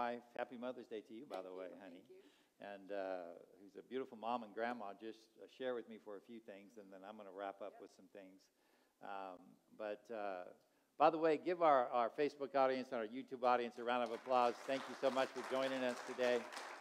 wife. Happy Mother's Day to you, by the way, honey. And uh, who's a beautiful mom and grandma. Just uh, share with me for a few things, and then I'm going to wrap up with some things. Um, but uh, by the way, give our, our Facebook audience and our YouTube audience a round of applause. Thank you so much for joining us today.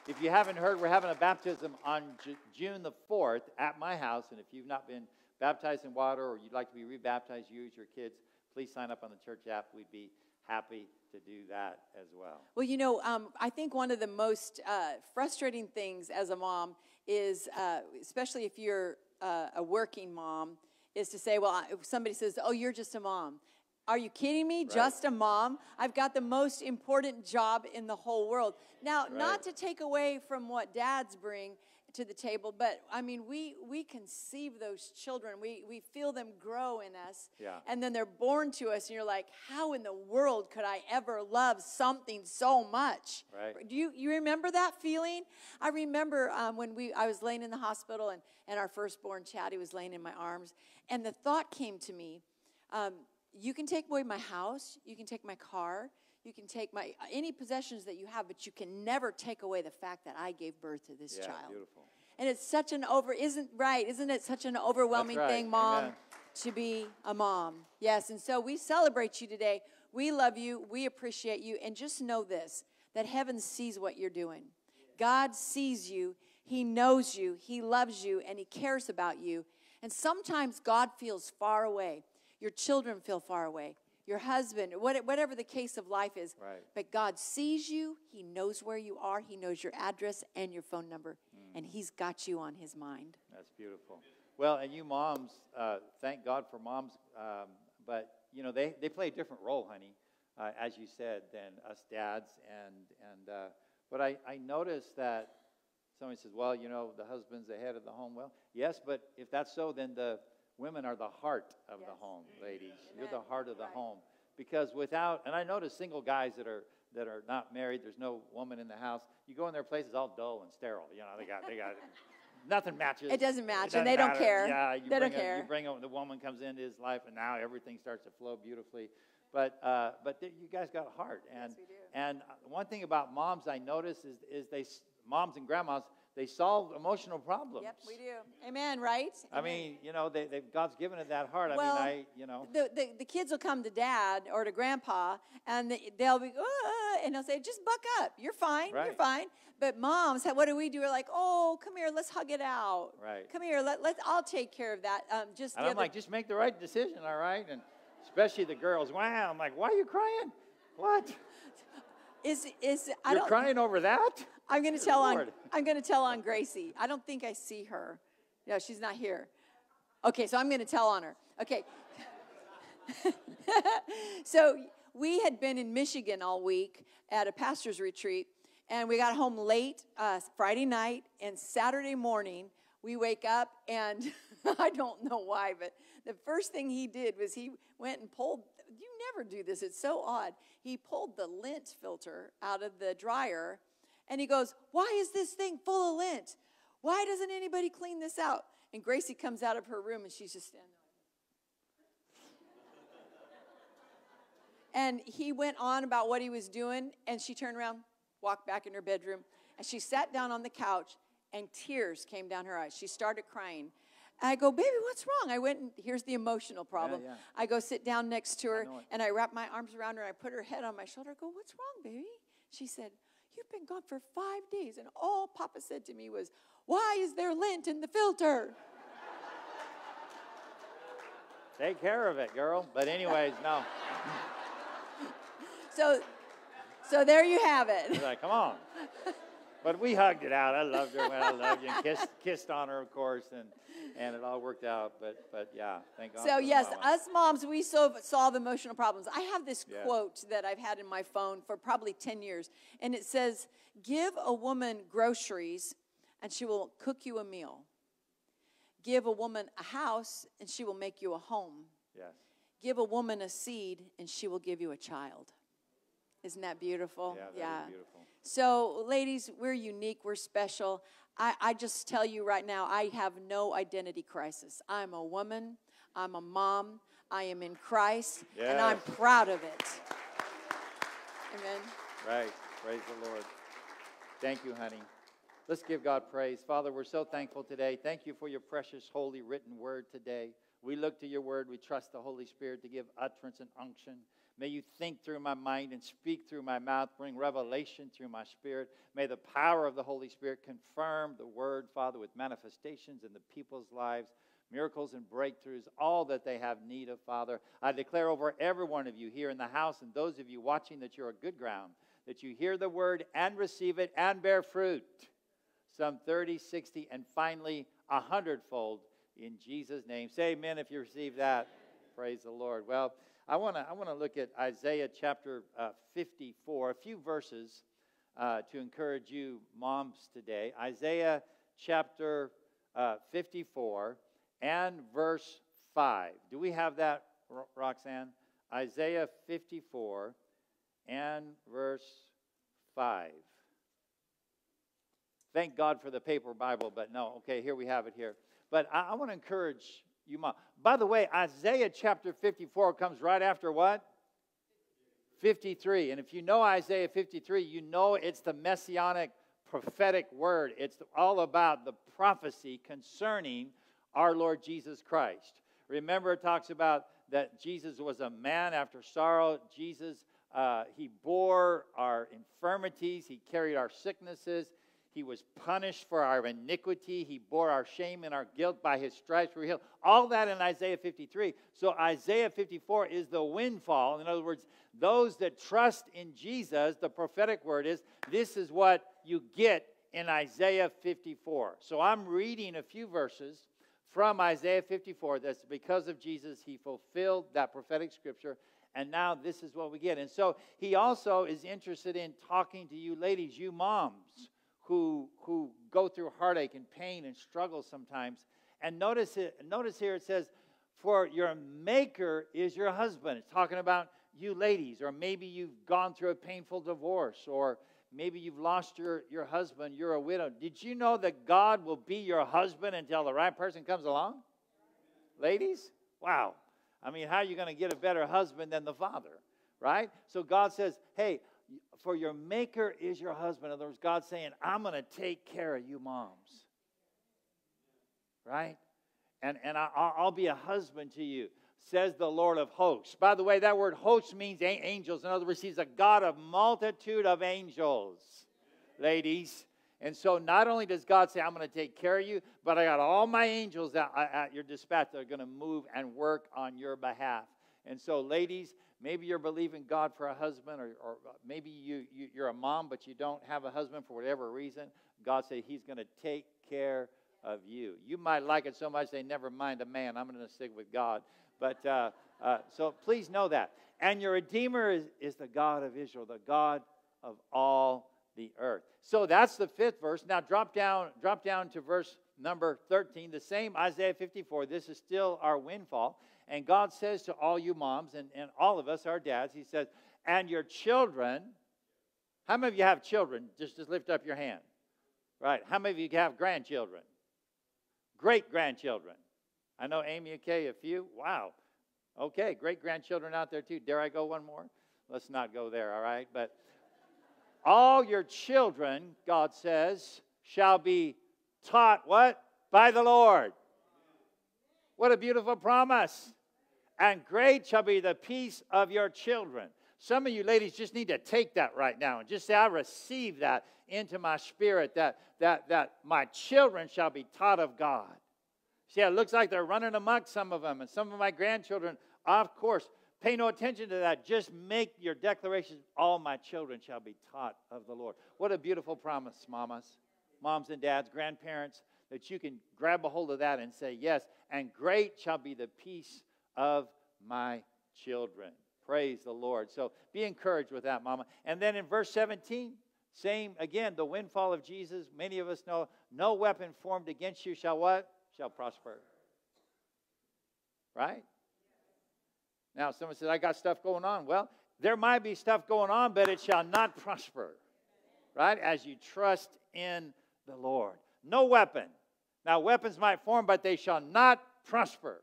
If you haven't heard, we're having a baptism on J- June the 4th at my house. And if you've not been baptized in water or you'd like to be rebaptized, you as your kids, please sign up on the church app. We'd be happy to do that as well. Well, you know, um, I think one of the most uh, frustrating things as a mom is, uh, especially if you're uh, a working mom, is to say, well, if somebody says, oh, you're just a mom. Are you kidding me? Right. Just a mom? I've got the most important job in the whole world. Now, right. not to take away from what dads bring to the table, but I mean, we we conceive those children. We we feel them grow in us, yeah. and then they're born to us, and you're like, how in the world could I ever love something so much? Right. Do you you remember that feeling? I remember um, when we I was laying in the hospital, and and our firstborn Chatty was laying in my arms, and the thought came to me. Um, you can take away my house, you can take my car, you can take my any possessions that you have, but you can never take away the fact that I gave birth to this yeah, child. Beautiful. And it's such an over isn't right, isn't it such an overwhelming right. thing, mom, Amen. to be a mom. Yes, and so we celebrate you today. We love you, we appreciate you, and just know this that heaven sees what you're doing. God sees you, He knows you, He loves you, and He cares about you. And sometimes God feels far away. Your children feel far away. Your husband, whatever the case of life is. Right. But God sees you. He knows where you are. He knows your address and your phone number. Mm. And He's got you on His mind. That's beautiful. Well, and you moms, uh, thank God for moms. Um, but, you know, they, they play a different role, honey, uh, as you said, than us dads. And, and uh, but I, I noticed that somebody says, well, you know, the husband's the head of the home. Well, yes, but if that's so, then the women are the heart of yes. the home, ladies. Amen. You're the heart of the right. home. Because without, and I notice single guys that are that are not married, there's no woman in the house. You go in their places all dull and sterile. You know, they got they got nothing matches. It doesn't match, it doesn't and they matter. don't care. Yeah, you they bring don't a, care. You bring a, the woman comes into his life, and now everything starts to flow beautifully. But uh, but th- you guys got a heart, and yes, and one thing about moms I notice is is they moms and grandmas they solve emotional problems. Yep, we do. Amen, right? I mean, you know, they, God's given it that heart. Well, I mean, I, you know. The, the, the kids will come to dad or to grandpa, and they'll be, uh, and they'll say, just buck up. You're fine. Right. You're fine. But moms, said, what do we do? We're like, oh, come here, let's hug it out. Right. Come here, let, let I'll take care of that. Um, just and I'm other... like, just make the right decision, all right? And especially the girls. Wow. I'm like, why are you crying? What? Is is You're I don't crying over that? I'm going to tell on I'm going to tell on Gracie. I don't think I see her. No, she's not here. Okay, so I'm going to tell on her. Okay. so we had been in Michigan all week at a pastor's retreat, and we got home late uh, Friday night and Saturday morning. We wake up, and I don't know why, but the first thing he did was he went and pulled. You never do this; it's so odd. He pulled the lint filter out of the dryer and he goes, Why is this thing full of lint? Why doesn't anybody clean this out? And Gracie comes out of her room and she's just standing there. and he went on about what he was doing, and she turned around, walked back in her bedroom, and she sat down on the couch, and tears came down her eyes. She started crying. I go, baby, what's wrong? I went and here's the emotional problem. Yeah, yeah. I go sit down next to her I and I wrap my arms around her and I put her head on my shoulder. I go, what's wrong, baby? She said, You've been gone for five days, and all Papa said to me was, Why is there lint in the filter? Take care of it, girl. But, anyways, no. so, so there you have it. You're like, come on. But we hugged it out. I loved her when I loved you, and kissed, kissed on her, of course, and and it all worked out. But but yeah, thank God. So yes, us moms, we solve, solve emotional problems. I have this Yeah. quote that I've had in my phone for probably ten years, and it says, "Give a woman groceries, and she will cook you a meal. Give a woman a house, and she will make you a home. Yes. Give a woman a seed, and she will give you a child." Isn't that beautiful? Yeah, that is beautiful. So, ladies, we're unique, we're special. I, I just tell you right now, I have no identity crisis. I'm a woman, I'm a mom, I am in Christ, Yes. and I'm proud of it. Amen. Right. Praise the Lord. Thank you, honey. Let's give God praise. Father, we're so thankful today. Thank you for your precious, holy, written word today. We look to your word. We trust the Holy Spirit to give utterance and unction. May you think through my mind and speak through my mouth, bring revelation through my spirit. May the power of the Holy Spirit confirm the word, Father, with manifestations in the people's lives, miracles and breakthroughs, all that they have need of, Father. I declare over every one of you here in the house and those of you watching that you're a good ground that you hear the word and receive it and bear fruit. Some 30, 60, and finally a hundredfold in Jesus' name. Say amen if you receive that. Praise the Lord. Well, I want to I wanna look at Isaiah chapter uh, 54, a few verses uh, to encourage you, moms, today. Isaiah chapter uh, 54 and verse 5. Do we have that, Roxanne? Isaiah 54 and verse 5. Thank God for the paper Bible, but no, okay, here we have it here. But I, I want to encourage you. By the way, Isaiah chapter 54 comes right after what? 53. And if you know Isaiah 53, you know it's the messianic prophetic word. It's all about the prophecy concerning our Lord Jesus Christ. Remember, it talks about that Jesus was a man after sorrow. Jesus uh, he bore our infirmities, He carried our sicknesses. He was punished for our iniquity. He bore our shame and our guilt. By his stripes we are healed. All that in Isaiah 53. So Isaiah 54 is the windfall. In other words, those that trust in Jesus, the prophetic word is this is what you get in Isaiah 54. So I'm reading a few verses from Isaiah 54. That's because of Jesus, he fulfilled that prophetic scripture and now this is what we get. And so he also is interested in talking to you ladies, you moms who, who go through heartache and pain and struggle sometimes. And notice, it, notice here it says, For your maker is your husband. It's talking about you ladies, or maybe you've gone through a painful divorce, or maybe you've lost your, your husband, you're a widow. Did you know that God will be your husband until the right person comes along? Ladies? Wow. I mean, how are you going to get a better husband than the father, right? So God says, hey, for your maker is your husband. In other words, God's saying, I'm going to take care of you moms, right? And, and I, I'll be a husband to you, says the Lord of hosts. By the way, that word host means angels. In other words, he's a God of multitude of angels, ladies. And so not only does God say, I'm going to take care of you, but I got all my angels at, at your dispatch that are going to move and work on your behalf. And so, ladies, maybe you're believing God for a husband, or, or maybe you, you, you're a mom, but you don't have a husband for whatever reason. God said He's going to take care of you. You might like it so much they never mind a man. I'm going to stick with God. But uh, uh, so please know that. And your Redeemer is, is the God of Israel, the God of all the earth. So that's the fifth verse. Now drop down, drop down to verse number 13, the same Isaiah 54. This is still our windfall. And God says to all you moms and, and all of us, our dads, He says, and your children. How many of you have children? Just, just lift up your hand. Right. How many of you have grandchildren? Great grandchildren. I know Amy and Kay, a few. Wow. Okay, great grandchildren out there too. Dare I go one more? Let's not go there, all right? But all your children, God says, shall be taught what? By the Lord. What a beautiful promise. And great shall be the peace of your children. Some of you ladies just need to take that right now and just say, I receive that into my spirit, that, that, that my children shall be taught of God. See, it looks like they're running amok, some of them, and some of my grandchildren, of course, Pay no attention to that. Just make your declaration all my children shall be taught of the Lord. What a beautiful promise, mamas, moms and dads, grandparents, that you can grab a hold of that and say, Yes, and great shall be the peace of my children. Praise the Lord. So be encouraged with that, mama. And then in verse 17, same again, the windfall of Jesus. Many of us know no weapon formed against you shall what? Shall prosper. Right? Now, someone says, I got stuff going on. Well, there might be stuff going on, but it shall not prosper, right? As you trust in the Lord. No weapon. Now, weapons might form, but they shall not prosper.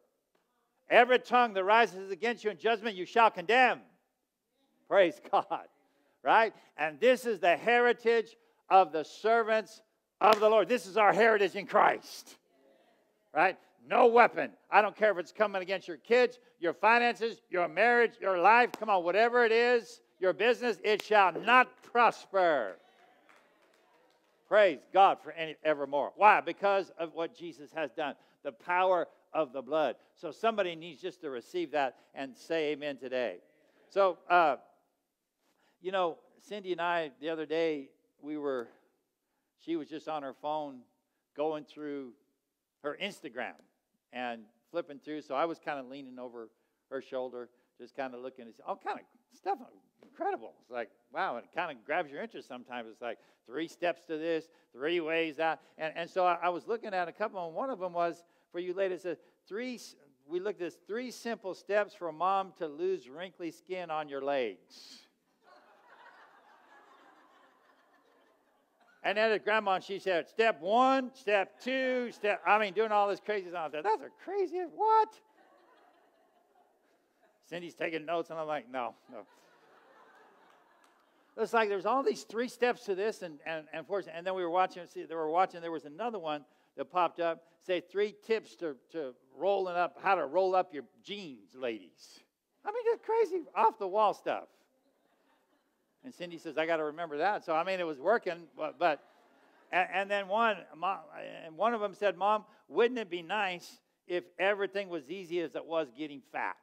Every tongue that rises against you in judgment, you shall condemn. Praise God. right? And this is the heritage of the servants of the Lord. This is our heritage in Christ, right? No weapon. I don't care if it's coming against your kids, your finances, your marriage, your life. Come on, whatever it is, your business, it shall not prosper. Praise God for any evermore. Why? Because of what Jesus has done. The power of the blood. So somebody needs just to receive that and say amen today. So, uh, you know, Cindy and I, the other day, we were, she was just on her phone going through her Instagram and flipping through. So I was kind of leaning over her shoulder, just kind of looking at all kind of stuff incredible. It's like, wow, it kind of grabs your interest sometimes. It's like three steps to this, three ways that. And, and so I, I was looking at a couple, and one of them was for you ladies, three, we looked at three simple steps for mom to lose wrinkly skin on your legs. And then at grandma, she said, step one, step two, step, I mean, doing all this crazy stuff. That's a crazy, what? Cindy's taking notes, and I'm like, no, no. It's like there's all these three steps to this, and and and, and then we were watching. See, they were watching. There was another one that popped up. Say three tips to to rolling up, how to roll up your jeans, ladies. I mean, just crazy, off the wall stuff. And Cindy says, I got to remember that. So I mean, it was working, but, but and, and then one, mom, and one of them said, Mom, wouldn't it be nice if everything was easy as it was getting fat?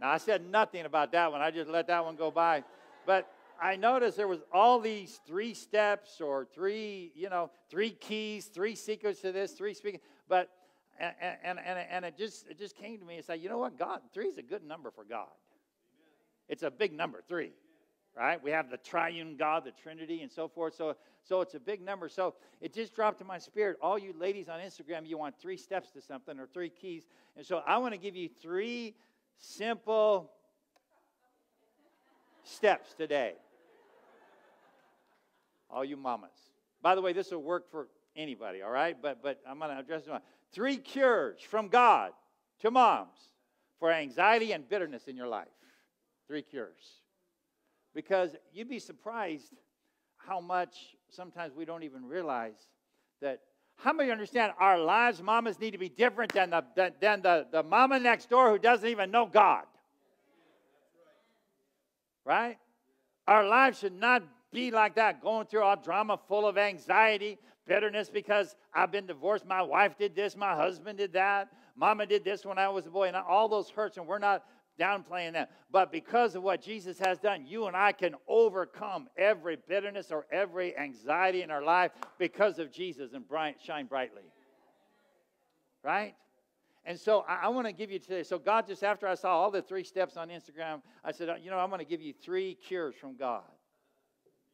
Now, I said nothing about that one. I just let that one go by. But I noticed there was all these three steps or three, you know, three keys, three secrets to this, three speaking. But and, and, and, and it just it just came to me and said, you know what, God, three is a good number for God. It's a big number, three. Right? We have the triune God, the Trinity, and so forth. So so it's a big number. So it just dropped in my spirit. All you ladies on Instagram, you want three steps to something or three keys. And so I want to give you three simple steps today. All you mamas. By the way, this will work for anybody, all right? But but I'm going to address it. Three cures from God to moms for anxiety and bitterness in your life. Three cures. Because you'd be surprised how much sometimes we don't even realize that how many understand our lives, mamas, need to be different than the, than, than the, the mama next door who doesn't even know God? Right? Our lives should not be like that, going through all drama full of anxiety, bitterness because I've been divorced. My wife did this, my husband did that, mama did this when I was a boy, and all those hurts, and we're not downplaying that. But because of what Jesus has done, you and I can overcome every bitterness or every anxiety in our life because of Jesus and bright, shine brightly. Right? And so I, I want to give you today. So, God, just after I saw all the three steps on Instagram, I said, you know, I'm going to give you three cures from God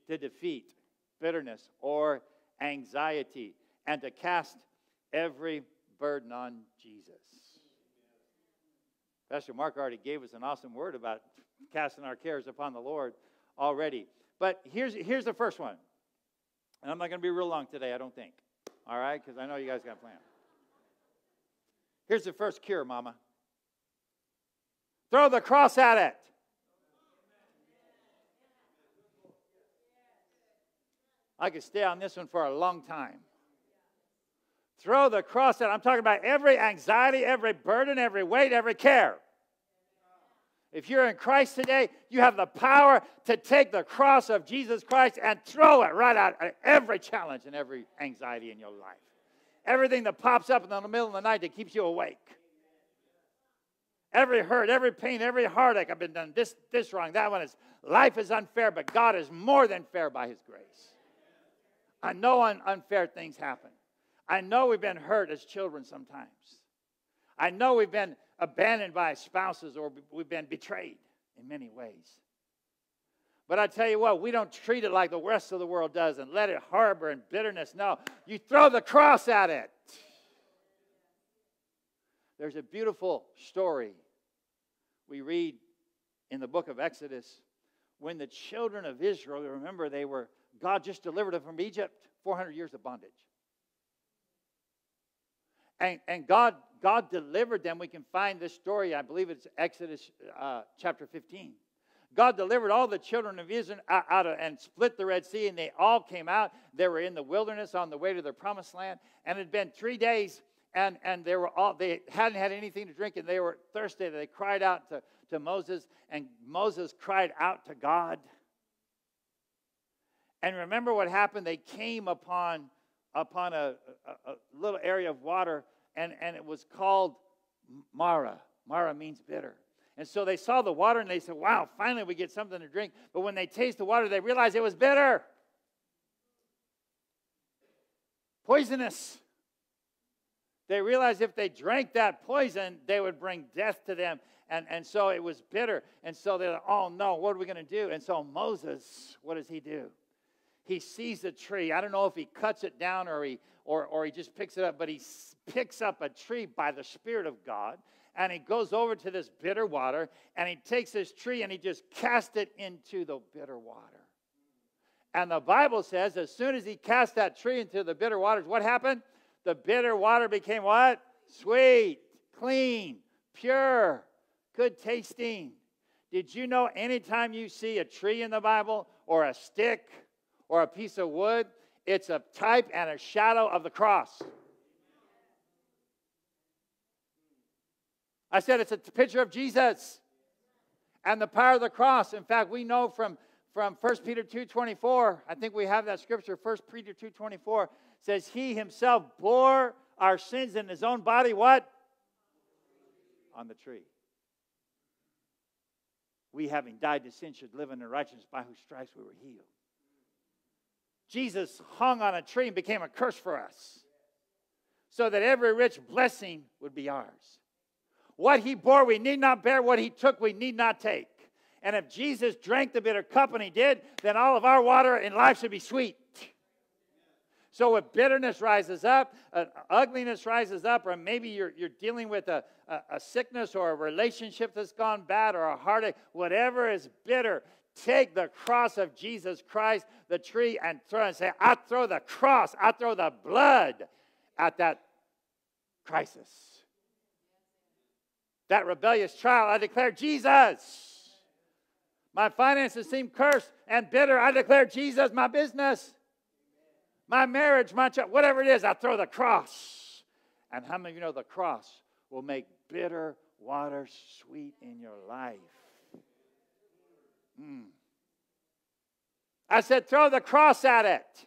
to defeat bitterness or anxiety and to cast every burden on Jesus. Pastor Mark already gave us an awesome word about casting our cares upon the Lord already. But here's, here's the first one. And I'm not going to be real long today, I don't think. All right? Because I know you guys got a plan. Here's the first cure, Mama throw the cross at it. I could stay on this one for a long time. Throw the cross at it. I'm talking about every anxiety, every burden, every weight, every care. If you're in Christ today, you have the power to take the cross of Jesus Christ and throw it right out at every challenge and every anxiety in your life. Everything that pops up in the middle of the night that keeps you awake. Every hurt, every pain, every heartache. I've been done this, this wrong, that one is. Life is unfair, but God is more than fair by His grace. I know un- unfair things happen. I know we've been hurt as children sometimes. I know we've been abandoned by spouses or we've been betrayed in many ways. But I tell you what, we don't treat it like the rest of the world does and let it harbor in bitterness. No, you throw the cross at it. There's a beautiful story we read in the book of Exodus when the children of Israel, remember, they were, God just delivered them from Egypt, 400 years of bondage. And, and God, God delivered them. We can find this story, I believe it's Exodus uh, chapter 15. God delivered all the children of Israel out, of, and split the Red Sea, and they all came out. They were in the wilderness on the way to their promised land, and it had been three days, and, and they were all they hadn't had anything to drink, and they were thirsty. They cried out to, to Moses, and Moses cried out to God. And remember what happened? They came upon upon a, a, a little area of water, and, and it was called Marah. Marah means bitter. And so they saw the water and they said, Wow, finally we get something to drink. But when they taste the water, they realized it was bitter, poisonous. They realized if they drank that poison, they would bring death to them. And, and so it was bitter. And so they're like, Oh no, what are we going to do? And so Moses, what does he do? He sees a tree. I don't know if he cuts it down or he, or, or he just picks it up, but he picks up a tree by the Spirit of God and he goes over to this bitter water and he takes this tree and he just casts it into the bitter water. And the Bible says as soon as he cast that tree into the bitter waters, what happened? The bitter water became what? Sweet, clean, pure, good tasting. Did you know anytime you see a tree in the Bible or a stick or a piece of wood, it's a type and a shadow of the cross? I said it's a picture of Jesus and the power of the cross. In fact, we know from, from 1 Peter 2.24, I think we have that scripture, 1 Peter 2.24, says, He himself bore our sins in his own body, what? On the tree. We, having died to sin, should live in the righteousness by whose stripes we were healed. Jesus hung on a tree and became a curse for us so that every rich blessing would be ours. What he bore, we need not bear. What he took, we need not take. And if Jesus drank the bitter cup and he did, then all of our water in life should be sweet. So if bitterness rises up, uh, ugliness rises up, or maybe you're, you're dealing with a, a, a sickness or a relationship that's gone bad or a heartache, whatever is bitter, take the cross of Jesus Christ, the tree, and throw and say, I throw the cross, I throw the blood at that crisis that rebellious child, I declare Jesus. My finances seem cursed and bitter. I declare Jesus my business, my marriage, my child, whatever it is, I throw the cross. And how many of you know the cross will make bitter water sweet in your life? Mm. I said, throw the cross at it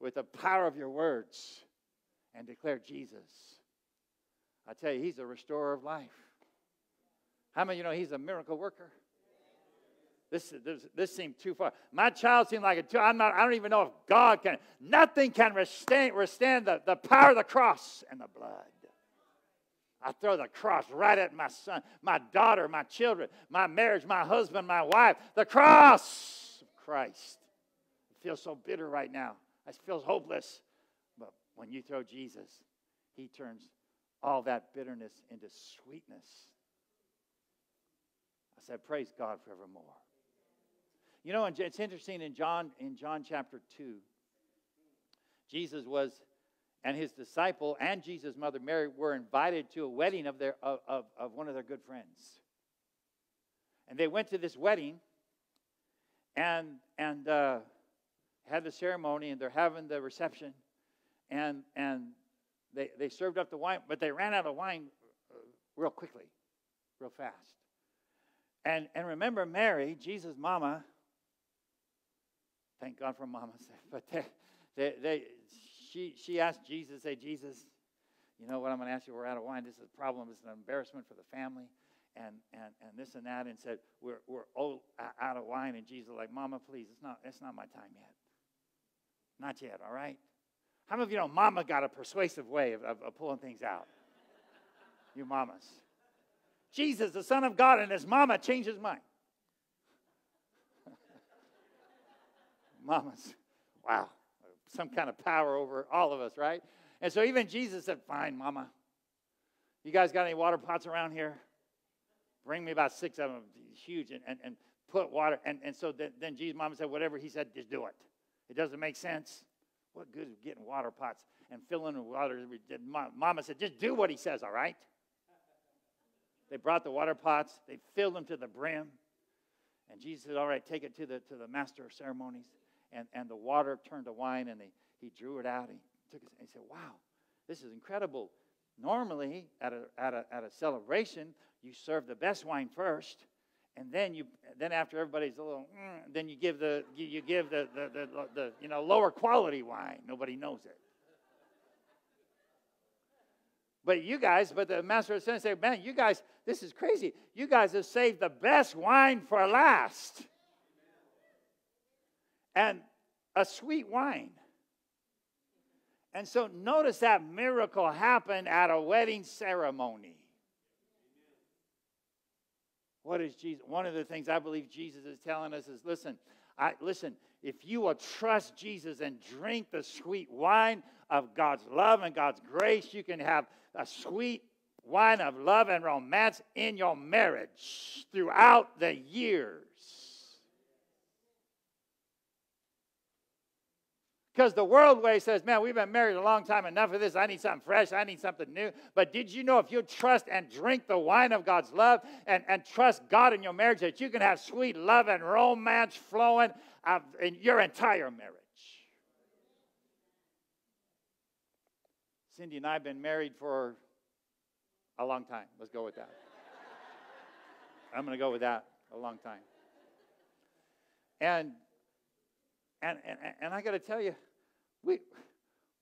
with the power of your words and declare Jesus. I tell you, he's a restorer of life. How many you know he's a miracle worker? This, this, this seemed too far. My child seemed like a. I'm not, I don't even know if God can. Nothing can withstand, withstand the, the power of the cross and the blood. I throw the cross right at my son, my daughter, my children, my marriage, my husband, my wife. The cross of Christ. It feels so bitter right now. I feel hopeless. But when you throw Jesus, he turns all that bitterness into sweetness. I said, Praise God forevermore. You know, it's interesting in John, in John chapter 2, Jesus was, and his disciple and Jesus' mother Mary were invited to a wedding of, their, of, of, of one of their good friends. And they went to this wedding and, and uh, had the ceremony, and they're having the reception. And, and they, they served up the wine, but they ran out of wine uh, real quickly, real fast. And, and remember, Mary, Jesus' mama, thank God for mamas, but they, they, they, she, she asked Jesus, say, Jesus, you know what I'm going to ask you? We're out of wine. This is a problem. It's an embarrassment for the family. And, and, and this and that, and said, We're, we're out of wine. And Jesus, like, Mama, please, it's not, it's not my time yet. Not yet, all right? How many of you know mama got a persuasive way of, of, of pulling things out? You mamas. Jesus, the Son of God, and his mama changed his mind. mamas. Wow. Some kind of power over all of us, right? And so even Jesus said, Fine, mama. You guys got any water pots around here? Bring me about six of them, huge, and, and, and put water. And, and so then, then Jesus' mama said, Whatever he said, just do it. It doesn't make sense. What good is getting water pots and filling with water? Mama said, just do what he says, all right? They brought the water pots, they filled them to the brim. And Jesus said, All right, take it to the, to the master of ceremonies. And, and the water turned to wine, and they, he drew it out. He took it, and he said, Wow, this is incredible. Normally, at a, at, a, at a celebration, you serve the best wine first, and then you then after everybody's a little mm, then you give the you, give the, the, the, the, you know lower quality wine nobody knows it but you guys but the master of the said man you guys this is crazy you guys have saved the best wine for last and a sweet wine and so notice that miracle happened at a wedding ceremony what is Jesus? One of the things I believe Jesus is telling us is listen, I, listen, if you will trust Jesus and drink the sweet wine of God's love and God's grace, you can have a sweet wine of love and romance in your marriage throughout the years. Because the world way says, man, we've been married a long time, enough of this. I need something fresh. I need something new. But did you know if you trust and drink the wine of God's love and, and trust God in your marriage, that you can have sweet love and romance flowing in your entire marriage? Cindy and I have been married for a long time. Let's go with that. I'm going to go with that a long time. And and, and, and I got to tell you, we,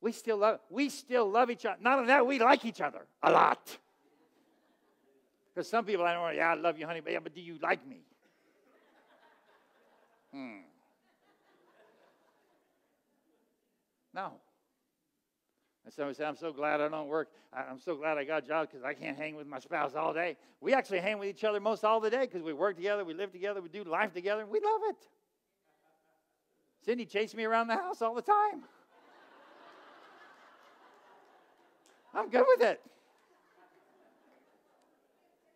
we, still love, we still love each other. Not only that, we like each other a lot. Because some people, I know, yeah, I love you, honey, but yeah, but do you like me? Hmm. No. And somebody said, I'm so glad I don't work. I'm so glad I got a job because I can't hang with my spouse all day. We actually hang with each other most all the day because we work together, we live together, we do life together, we love it. Cindy chased me around the house all the time. I'm good with it.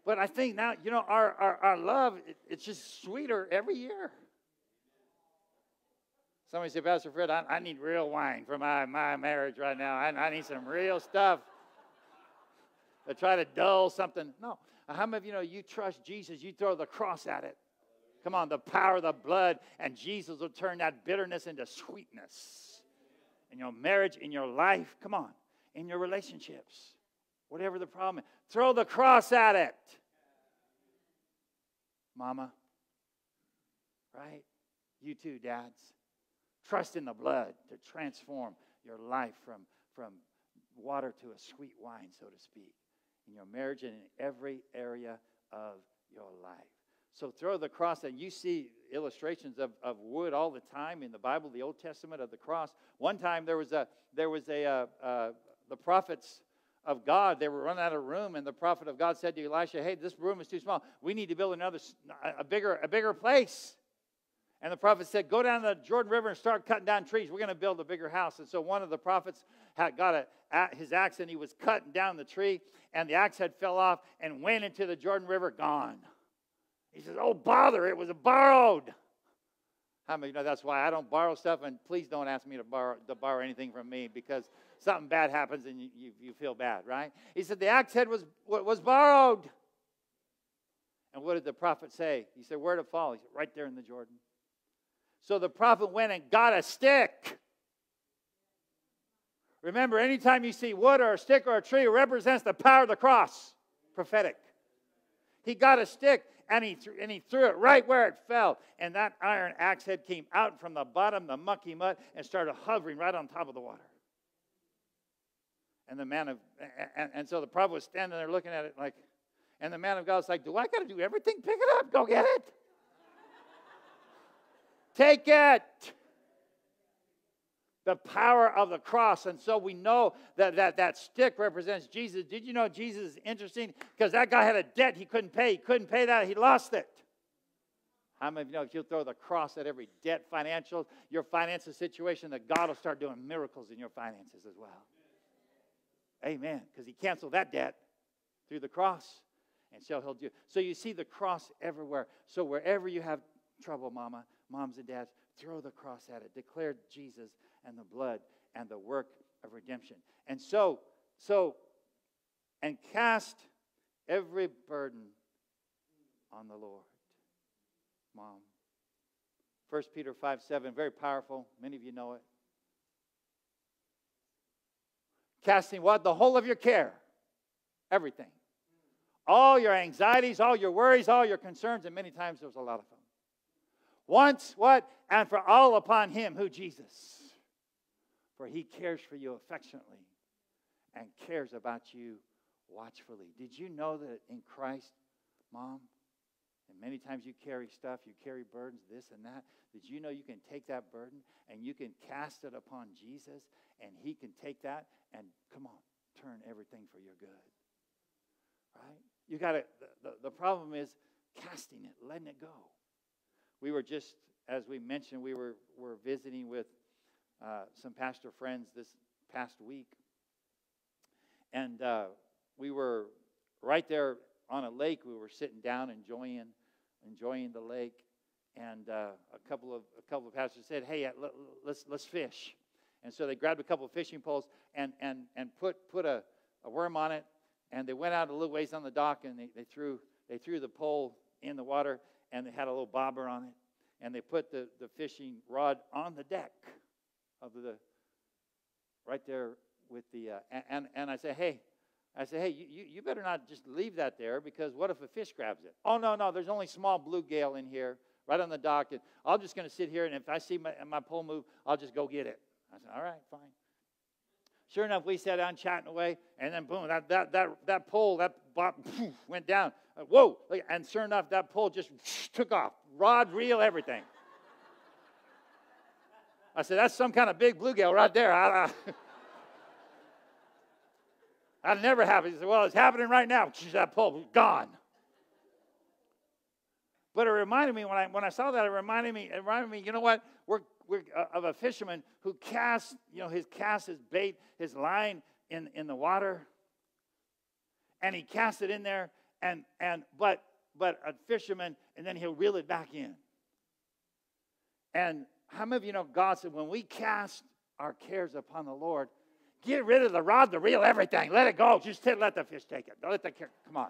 But I think now, you know, our, our, our love, it, it's just sweeter every year. Somebody said, Pastor Fred, I, I need real wine for my, my marriage right now. I, I need some real stuff to try to dull something. No. How many of you know you trust Jesus? You throw the cross at it. Come on, the power of the blood, and Jesus will turn that bitterness into sweetness. In your marriage, in your life, come on, in your relationships, whatever the problem is, throw the cross at it. Mama, right? You too, dads. Trust in the blood to transform your life from, from water to a sweet wine, so to speak, in your marriage and in every area of. So throw the cross, and you see illustrations of, of wood all the time in the Bible, the Old Testament of the cross. One time there was a there was a uh, uh, the prophets of God. They were running out of room, and the prophet of God said to Elisha, "Hey, this room is too small. We need to build another a bigger a bigger place." And the prophet said, "Go down the Jordan River and start cutting down trees. We're going to build a bigger house." And so one of the prophets had got a, his axe, and he was cutting down the tree, and the axe head fell off and went into the Jordan River, gone. He says, Oh, bother, it was borrowed. How many you know that's why I don't borrow stuff? And please don't ask me to borrow, to borrow anything from me because something bad happens and you, you, you feel bad, right? He said, The axe head was, was borrowed. And what did the prophet say? He said, Where'd it fall? He said, Right there in the Jordan. So the prophet went and got a stick. Remember, anytime you see wood or a stick or a tree, represents the power of the cross. Prophetic. He got a stick and he, th- and he threw it right where it fell. And that iron axe head came out from the bottom, the mucky mud, and started hovering right on top of the water. And the man of, and, and so the prophet was standing there looking at it like, and the man of God was like, Do I got to do everything? Pick it up, go get it. Take it the power of the cross. And so we know that that, that stick represents Jesus. Did you know Jesus is interesting? Because that guy had a debt he couldn't pay. He couldn't pay that, he lost it. How many of you know if you throw the cross at every debt, financial, your finances situation, that God will start doing miracles in your finances as well? Amen. Because he canceled that debt through the cross. And so he'll do. So you see the cross everywhere. So wherever you have trouble, mama, moms and dads, throw the cross at it. Declare Jesus and the blood and the work of redemption. And so, so, and cast every burden on the Lord. Mom. 1 Peter 5 7, very powerful. Many of you know it. Casting what? The whole of your care. Everything. All your anxieties, all your worries, all your concerns, and many times there's a lot of them. Once, what? And for all upon him, who Jesus. For he cares for you affectionately and cares about you watchfully. Did you know that in Christ, mom, and many times you carry stuff, you carry burdens, this and that. Did you know you can take that burden and you can cast it upon Jesus and he can take that and, come on, turn everything for your good? Right? You got to, the, the, the problem is casting it, letting it go. We were just, as we mentioned, we were, were visiting with uh, some pastor friends this past week. And uh, we were right there on a lake. We were sitting down enjoying, enjoying the lake. And uh, a couple of a couple of pastors said, "Hey, let, let's let's fish." And so they grabbed a couple of fishing poles and and and put put a, a worm on it. And they went out a little ways on the dock and they, they threw they threw the pole in the water and they had a little bobber on it. And they put the, the fishing rod on the deck of the right there with the uh, and and I say, hey, I say, hey, you, you better not just leave that there because what if a fish grabs it? Oh no, no, there's only small bluegill in here, right on the dock, and I'm just going to sit here and if I see my, my pole move, I'll just go get it. I said, all right, fine. Sure enough, we sat down chatting away, and then boom, that that that that pole that bop, poof, went down. Whoa! And sure enough, that pole just took off. Rod, reel, everything. I said, that's some kind of big bluegill right there. I, I, that never happened. He said, well, it's happening right now. That pole gone. But it reminded me when I when I saw that, it reminded me, it reminded me, you know what? We're uh, Uh, of a fisherman who casts, you know, his cast his bait, his line in, in the water. And he casts it in there, and and but but a fisherman, and then he'll reel it back in. And how many of you know God said, when we cast our cares upon the Lord, get rid of the rod, the reel, everything. Let it go. Just let the fish take it. Don't let the come on.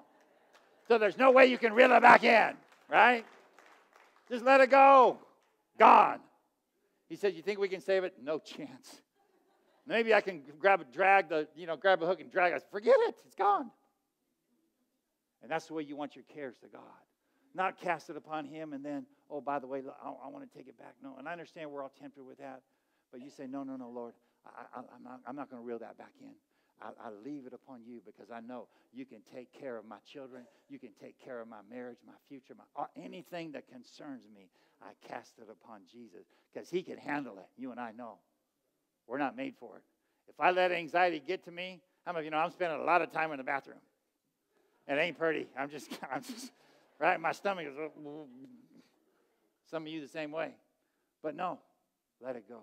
So there's no way you can reel it back in, right? Just let it go. Gone. He said, You think we can save it? No chance. Maybe I can grab a drag the, you know, grab a hook and drag it. Forget it. It's gone. And that's the way you want your cares to God. Not cast it upon him and then, oh, by the way, I, I want to take it back. No, and I understand we're all tempted with that. But you say, no, no, no, Lord, I, am not, I'm not going to reel that back in. I, I, leave it upon you because I know you can take care of my children. You can take care of my marriage, my future, my, uh, anything that concerns me. I cast it upon Jesus because he can handle it. You and I know. We're not made for it. If I let anxiety get to me, how many of you know I'm spending a lot of time in the bathroom? It ain't pretty. I'm just, I'm just right? My stomach is, some of you the same way. But no, let it go.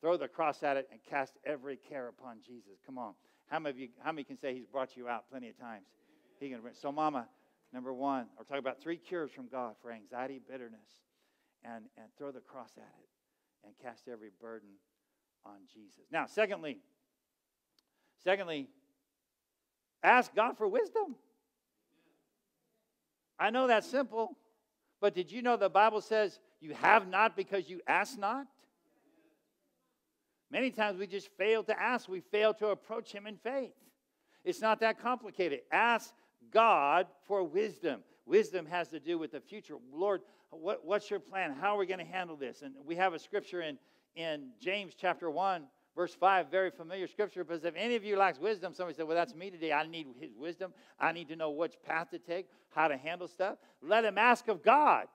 Throw the cross at it and cast every care upon Jesus. Come on. How many of you, how many can say he's brought you out plenty of times? He can, so, Mama, number one, we're talking about three cures from God for anxiety, bitterness, and, and throw the cross at it and cast every burden on Jesus. Now, secondly, secondly, ask God for wisdom. I know that's simple, but did you know the Bible says you have not because you ask not? Many times we just fail to ask, we fail to approach Him in faith. It's not that complicated. Ask God for wisdom. Wisdom has to do with the future. Lord, what, what's your plan? How are we going to handle this? And we have a scripture in, in James chapter 1, verse 5, very familiar scripture. Because if any of you lacks wisdom, somebody said, Well, that's me today. I need his wisdom. I need to know which path to take, how to handle stuff. Let him ask of God.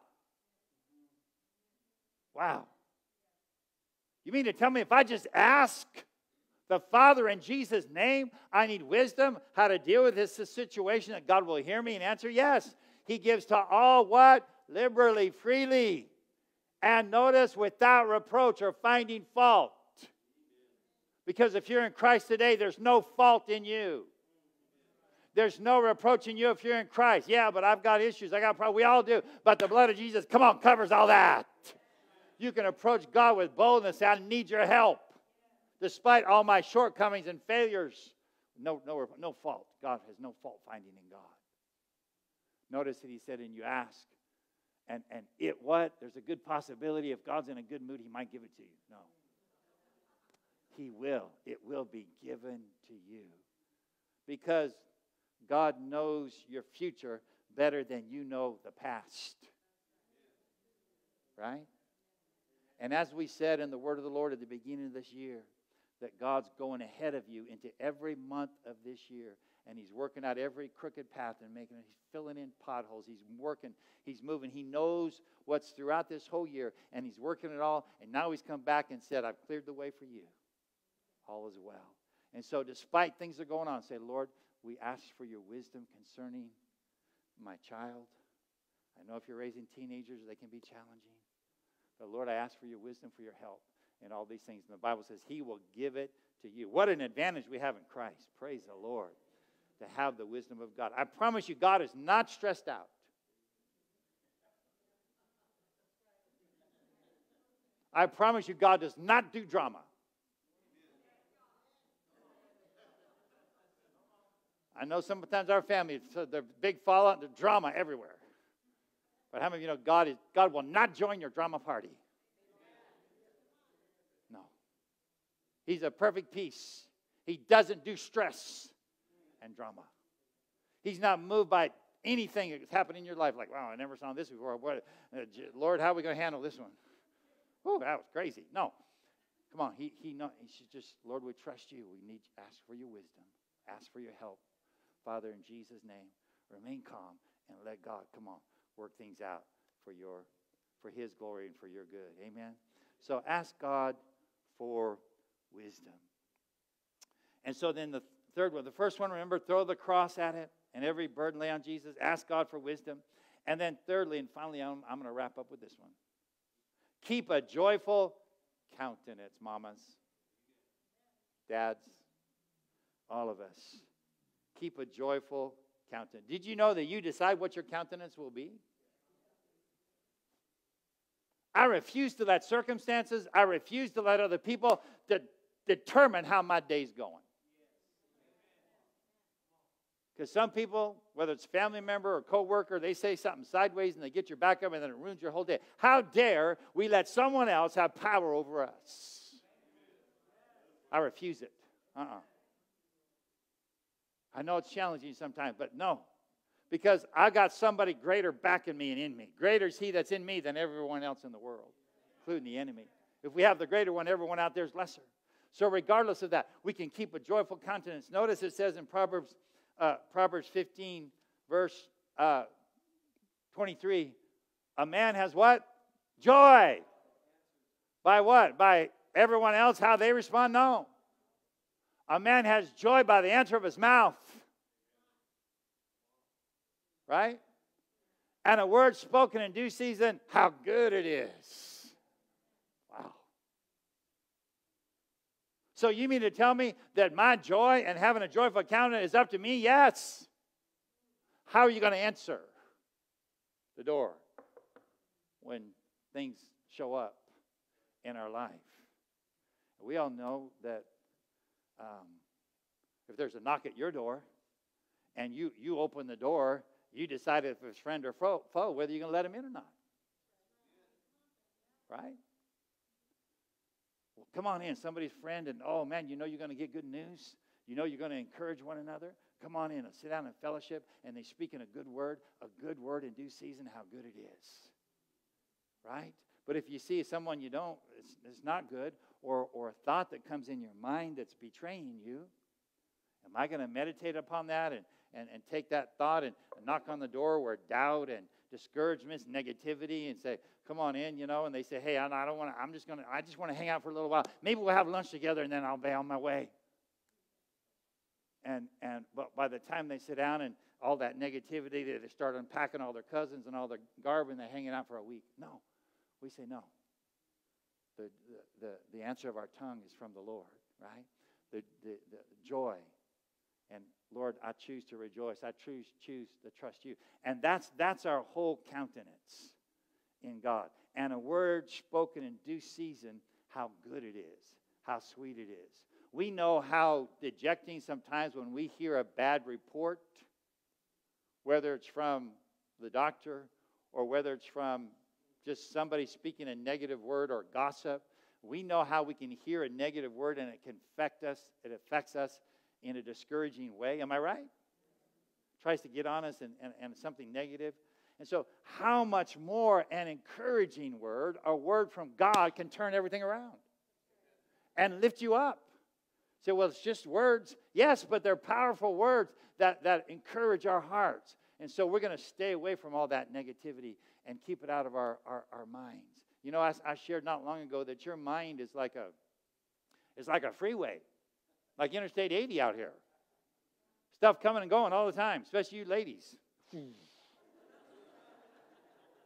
Wow. You mean to tell me if I just ask the Father in Jesus' name, I need wisdom how to deal with this situation that God will hear me and answer? Yes. He gives to all what? Liberally, freely. And notice without reproach or finding fault. Because if you're in Christ today, there's no fault in you. There's no reproach in you if you're in Christ. Yeah, but I've got issues. I got problems. We all do. But the blood of Jesus, come on, covers all that. You can approach God with boldness. I need your help. despite all my shortcomings and failures. No, no, no fault. God has no fault finding in God. Notice that he said, and you ask, and, and it what? There's a good possibility if God's in a good mood, he might give it to you. No. He will. It will be given to you. Because God knows your future better than you know the past. Right? And as we said in the word of the Lord at the beginning of this year, that God's going ahead of you into every month of this year. And He's working out every crooked path and making it. He's filling in potholes. He's working. He's moving. He knows what's throughout this whole year. And He's working it all. And now He's come back and said, I've cleared the way for you. All is well. And so, despite things that are going on, say, Lord, we ask for your wisdom concerning my child. I know if you're raising teenagers, they can be challenging. But Lord, I ask for your wisdom, for your help and all these things. And the Bible says he will give it to you. What an advantage we have in Christ. Praise the Lord to have the wisdom of God. I promise you, God is not stressed out. I promise you, God does not do drama. I know sometimes our family, the big fallout, the drama everywhere. But how many of you know God is God will not join your drama party? No. He's a perfect peace. He doesn't do stress and drama. He's not moved by anything that's happened in your life. Like, wow, I never saw this before. What, uh, Lord, how are we going to handle this one? Oh, that was crazy. No, come on. He he he should just Lord, we trust you. We need to ask for your wisdom. Ask for your help, Father, in Jesus' name. Remain calm and let God come on work things out for your for his glory and for your good. Amen. So ask God for wisdom. And so then the third one, the first one, remember, throw the cross at it and every burden lay on Jesus. Ask God for wisdom. And then thirdly and finally, I'm, I'm going to wrap up with this one. Keep a joyful countenance, mamas, dads, all of us. Keep a joyful countenance. Did you know that you decide what your countenance will be? I refuse to let circumstances, I refuse to let other people de- determine how my day's going. Because some people, whether it's family member or coworker, they say something sideways and they get your back up and then it ruins your whole day. How dare we let someone else have power over us? I refuse it. Uh-uh. I know it's challenging sometimes, but no. Because I got somebody greater backing me and in me. Greater is he that's in me than everyone else in the world, including the enemy. If we have the greater one, everyone out there is lesser. So, regardless of that, we can keep a joyful countenance. Notice it says in Proverbs, uh, Proverbs 15, verse uh, 23, a man has what? Joy. By what? By everyone else, how they respond? No. A man has joy by the answer of his mouth. Right? And a word spoken in due season, how good it is. Wow. So you mean to tell me that my joy and having a joyful countenance is up to me? Yes. How are you going to answer the door when things show up in our life? We all know that um, if there's a knock at your door and you, you open the door, you decide if it's friend or foe, whether you're going to let him in or not. Right? Well, come on in, somebody's friend, and oh man, you know you're going to get good news. You know you're going to encourage one another. Come on in and sit down in fellowship, and they speak in a good word, a good word in due season, how good it is. Right? But if you see someone you don't, it's, it's not good, or, or a thought that comes in your mind that's betraying you, am I going to meditate upon that and, and, and take that thought and, knock on the door where doubt and discouragement, negativity, and say, "Come on in," you know? And they say, "Hey, I, I don't want to. I'm just going to. I just want to hang out for a little while. Maybe we'll have lunch together, and then I'll be on my way." And and but by the time they sit down and all that negativity, they start unpacking all their cousins and all their garb, and they're hanging out for a week. No, we say no the, the, the answer of our tongue is from the Lord, right? The, the, the joy. And Lord, I choose to rejoice. I choose, choose to trust you. And that's, that's our whole countenance in God. And a word spoken in due season, how good it is. how sweet it is. We know how dejecting sometimes when we hear a bad report, whether it's from the doctor or whether it's from just somebody speaking a negative word or gossip. We know how we can hear a negative word and it can affect us. It affects us in a discouraging way. Am I right? Tries to get on us and, and, and something negative. And so, how much more an encouraging word, a word from God, can turn everything around and lift you up? Say, well, it's just words. Yes, but they're powerful words that, that encourage our hearts. And so we're going to stay away from all that negativity and keep it out of our, our, our minds. You know, I, I shared not long ago that your mind is like a is like a freeway, like Interstate 80 out here. Stuff coming and going all the time, especially you ladies.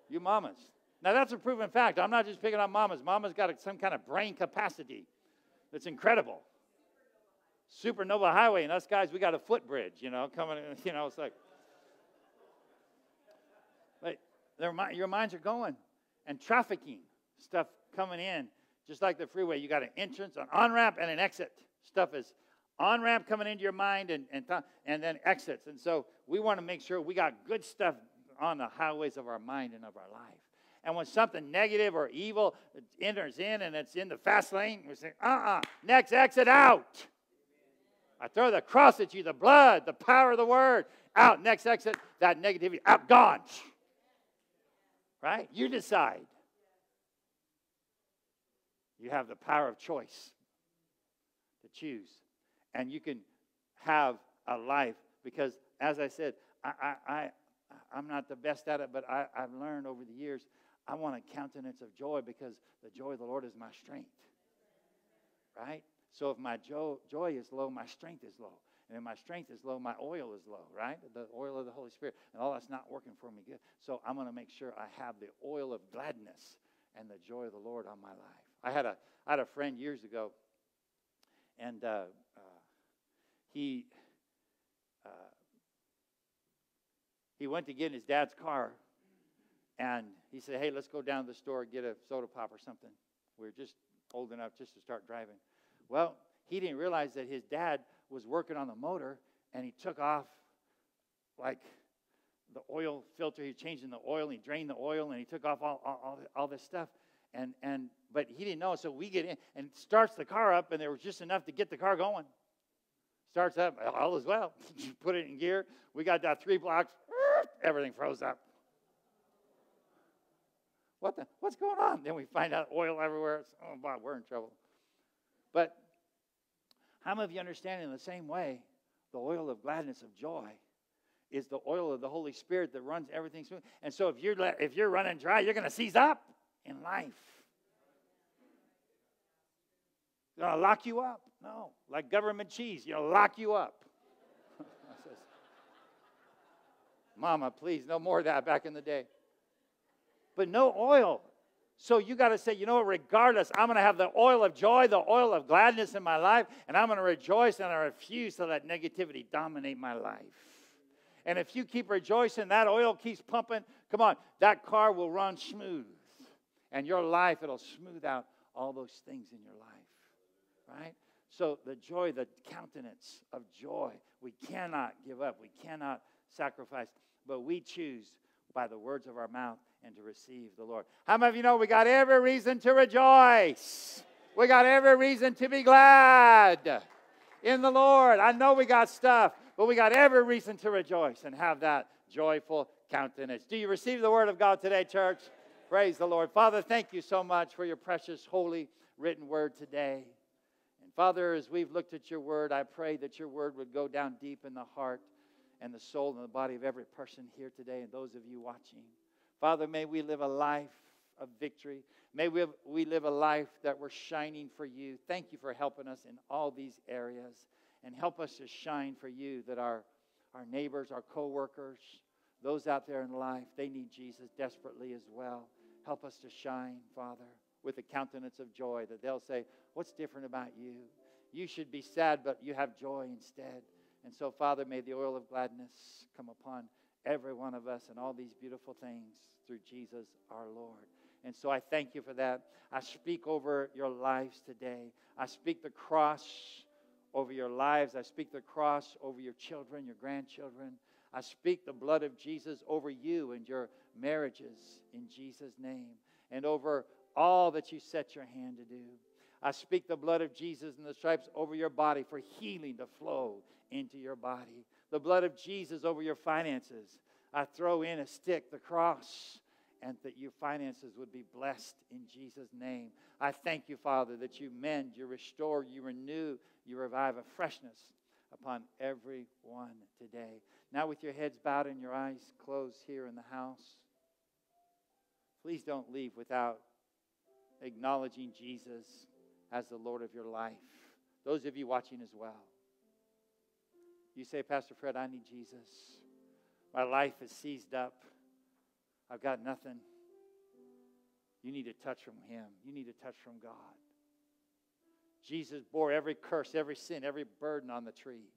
you mamas. Now, that's a proven fact. I'm not just picking on mamas. Mama's got some kind of brain capacity that's incredible. Supernova Highway, and us guys, we got a footbridge, you know, coming, you know, it's like. But your minds are going. And trafficking stuff coming in, just like the freeway, you got an entrance, an on ramp, and an exit. Stuff is on ramp coming into your mind and, and, and then exits. And so we want to make sure we got good stuff on the highways of our mind and of our life. And when something negative or evil enters in and it's in the fast lane, we say, uh uh-uh, uh, next exit out. I throw the cross at you, the blood, the power of the word. Out, next exit, that negativity, out, gone. Right? You decide. You have the power of choice to choose. And you can have a life because, as I said, I, I, I, I'm not the best at it, but I, I've learned over the years I want a countenance of joy because the joy of the Lord is my strength. Right? So if my jo- joy is low, my strength is low. And if my strength is low, my oil is low, right? The oil of the Holy Spirit. And all that's not working for me good. So I'm going to make sure I have the oil of gladness and the joy of the Lord on my life. I had a, I had a friend years ago, and uh, uh, he, uh, he went to get in his dad's car, and he said, Hey, let's go down to the store, get a soda pop or something. We are just old enough just to start driving. Well, he didn't realize that his dad was working on the motor and he took off like the oil filter. He changed in the oil, he drained the oil, and he took off all, all, all this stuff. And, and but he didn't know, so we get in and starts the car up, and there was just enough to get the car going. Starts up, all is well. Put it in gear. We got that three blocks, everything froze up. What the, what's going on? Then we find out oil everywhere. It's, oh, boy, we're in trouble. But how many of you understand in the same way, the oil of gladness, of joy, is the oil of the Holy Spirit that runs everything smooth. And so if you're, if you're running dry, you're going to seize up in life. Going to lock you up? No. Like government cheese, you know, lock you up. Mama, please, no more of that back in the day. But no oil. So you got to say, you know what, regardless, I'm going to have the oil of joy, the oil of gladness in my life, and I'm going to rejoice and I refuse to let negativity dominate my life. And if you keep rejoicing, that oil keeps pumping, come on, that car will run smooth. And your life, it'll smooth out all those things in your life. Right? So the joy, the countenance of joy, we cannot give up. We cannot sacrifice, but we choose by the words of our mouth and to receive the Lord. How many of you know we got every reason to rejoice? We got every reason to be glad in the Lord. I know we got stuff, but we got every reason to rejoice and have that joyful countenance. Do you receive the word of God today, church? Praise the Lord. Father, thank you so much for your precious, holy, written word today. Father, as we've looked at your word, I pray that your word would go down deep in the heart and the soul and the body of every person here today and those of you watching. Father, may we live a life of victory. May we, we live a life that we're shining for you. Thank you for helping us in all these areas. And help us to shine for you that our, our neighbors, our coworkers, those out there in life, they need Jesus desperately as well. Help us to shine, Father, with a countenance of joy that they'll say, What's different about you? You should be sad, but you have joy instead. And so, Father, may the oil of gladness come upon every one of us and all these beautiful things through Jesus our Lord. And so I thank you for that. I speak over your lives today. I speak the cross over your lives. I speak the cross over your children, your grandchildren. I speak the blood of Jesus over you and your marriages in Jesus' name and over all that you set your hand to do. I speak the blood of Jesus and the stripes over your body for healing to flow into your body. The blood of Jesus over your finances. I throw in a stick, the cross, and that your finances would be blessed in Jesus' name. I thank you, Father, that you mend, you restore, you renew, you revive a freshness upon everyone today. Now, with your heads bowed and your eyes closed here in the house, please don't leave without acknowledging Jesus as the Lord of your life. Those of you watching as well. You say, Pastor Fred, I need Jesus. My life is seized up. I've got nothing. You need a touch from Him. You need a touch from God. Jesus bore every curse, every sin, every burden on the tree.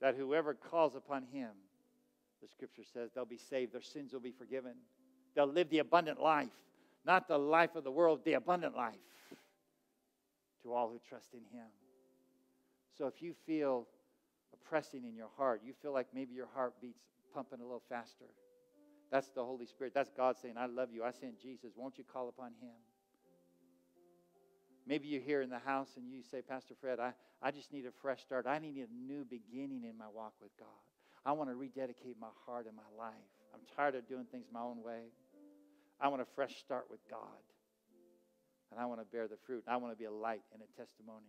That whoever calls upon Him, the scripture says, they'll be saved, their sins will be forgiven. They'll live the abundant life, not the life of the world, the abundant life to all who trust in Him. So if you feel oppressing in your heart, you feel like maybe your heart beats pumping a little faster that's the Holy Spirit. That's God saying, I love you. I sent Jesus. Won't you call upon him? Maybe you're here in the house and you say, Pastor Fred, I, I just need a fresh start. I need a new beginning in my walk with God. I want to rededicate my heart and my life. I'm tired of doing things my own way. I want a fresh start with God. And I want to bear the fruit. I want to be a light and a testimony.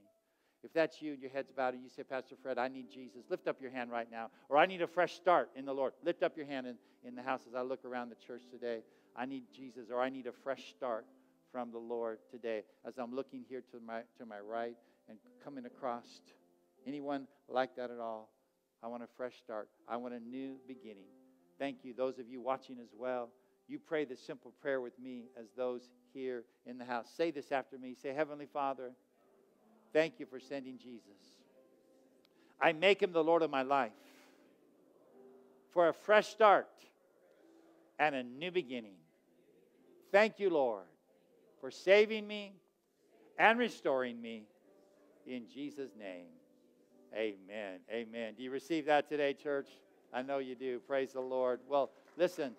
If that's you and your head's bowed and you say, Pastor Fred, I need Jesus, lift up your hand right now. Or I need a fresh start in the Lord. Lift up your hand in, in the house as I look around the church today. I need Jesus, or I need a fresh start from the Lord today. As I'm looking here to my, to my right and coming across. Anyone like that at all? I want a fresh start. I want a new beginning. Thank you. Those of you watching as well, you pray this simple prayer with me as those here in the house. Say this after me. Say, Heavenly Father, Thank you for sending Jesus. I make him the Lord of my life for a fresh start and a new beginning. Thank you, Lord, for saving me and restoring me in Jesus' name. Amen. Amen. Do you receive that today, church? I know you do. Praise the Lord. Well, listen.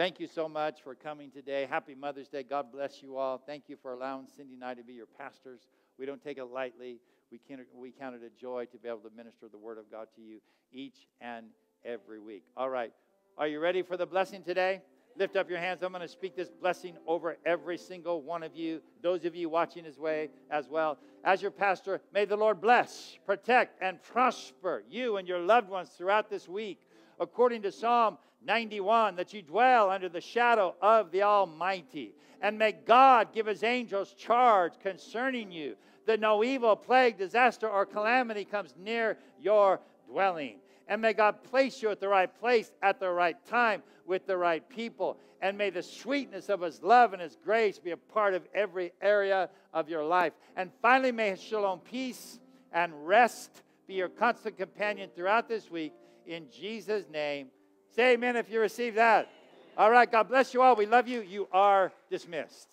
Thank you so much for coming today. Happy Mother's Day. God bless you all. Thank you for allowing Cindy and I to be your pastors. We don't take it lightly. We, can, we count it a joy to be able to minister the Word of God to you each and every week. All right. Are you ready for the blessing today? Lift up your hands. I'm going to speak this blessing over every single one of you, those of you watching his way as well. As your pastor, may the Lord bless, protect, and prosper you and your loved ones throughout this week. According to Psalm 91 that you dwell under the shadow of the Almighty. And may God give his angels charge concerning you, that no evil, plague, disaster, or calamity comes near your dwelling. And may God place you at the right place at the right time with the right people. And may the sweetness of his love and his grace be a part of every area of your life. And finally, may his shalom, peace, and rest be your constant companion throughout this week. In Jesus' name, Say amen if you receive that. All right, God bless you all. We love you. You are dismissed.